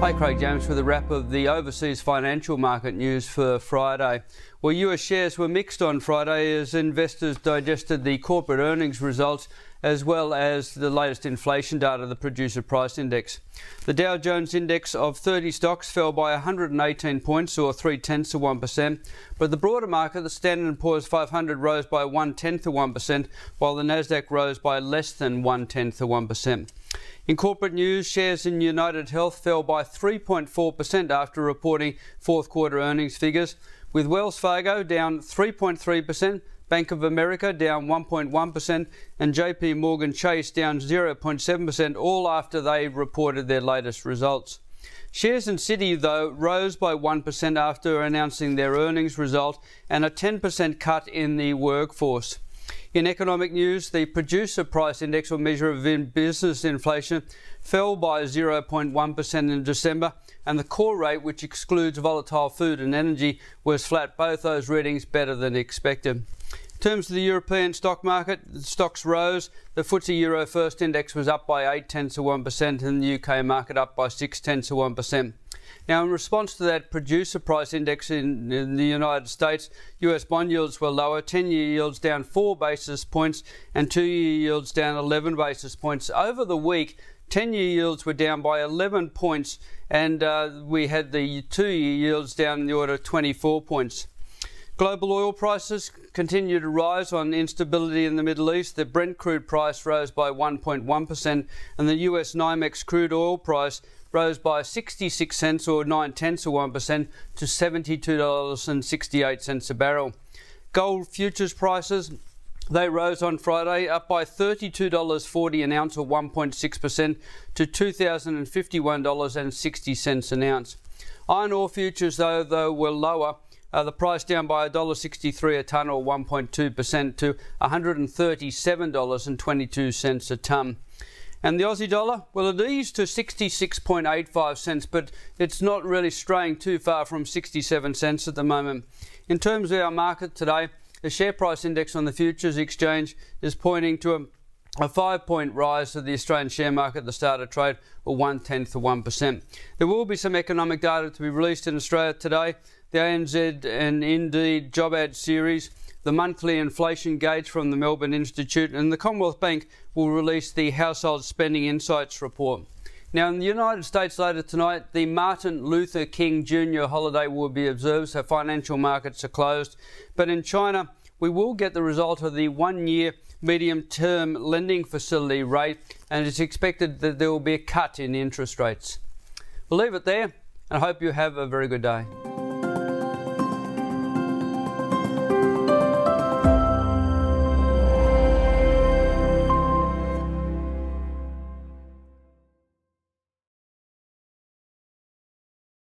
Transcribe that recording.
Hi, Craig James with a wrap of the overseas financial market news for Friday. Well, US shares were mixed on Friday as investors digested the corporate earnings results as well as the latest inflation data, the producer price index. The Dow Jones index of 30 stocks fell by 118 points or 3 tenths of 1%, but the broader market, the Standard & Poor's 500 rose by 1 tenth of 1%, while the Nasdaq rose by less than 1 tenth of 1%. In corporate news, shares in UnitedHealth fell by 3.4% after reporting fourth quarter earnings figures, with Wells Fargo down 3.3%, Bank of America down 1.1%, and JP Morgan Chase down 0.7%, all after they reported their latest results. Shares in Citi, though, rose by 1% after announcing their earnings result and a 10% cut in the workforce. In economic news, the producer price index or measure of in business inflation fell by 0.1% in December, and the core rate, which excludes volatile food and energy, was flat. Both those readings better than expected. In terms of the European stock market, stocks rose. The FTSE Eurofirst Index was up by 8 tenths of 1%, and the UK market up by 6 tenths of 1%. Now, in response to that producer price index in, in the United States, US bond yields were lower, 10 year yields down 4 basis points, and 2 year yields down 11 basis points. Over the week, 10 year yields were down by 11 points, and uh, we had the 2 year yields down in the order of 24 points. Global oil prices continue to rise on instability in the Middle East. The Brent crude price rose by 1.1%, and the US NYMEX crude oil price rose by 66 cents or 9 tenths of 1% to $72.68 a barrel. Gold futures prices they rose on Friday, up by $32.40 an ounce or 1.6% to $2,051.60 an ounce. Iron ore futures, though, though were lower, uh, the price down by $1.63 a tonne or 1.2% to $137.22 a tonne. And the Aussie dollar, well, it eased to 66.85 cents, but it's not really straying too far from 67 cents at the moment. In terms of our market today, the share price index on the futures exchange is pointing to a a five point rise of the Australian share market at the start of trade, or one tenth of 1%. There will be some economic data to be released in Australia today. The ANZ and Indeed job ad series the monthly inflation gauge from the Melbourne Institute, and the Commonwealth Bank will release the Household Spending Insights report. Now, in the United States later tonight, the Martin Luther King Jr. holiday will be observed, so financial markets are closed. But in China, we will get the result of the one year medium term lending facility rate, and it's expected that there will be a cut in interest rates. We'll leave it there and I hope you have a very good day.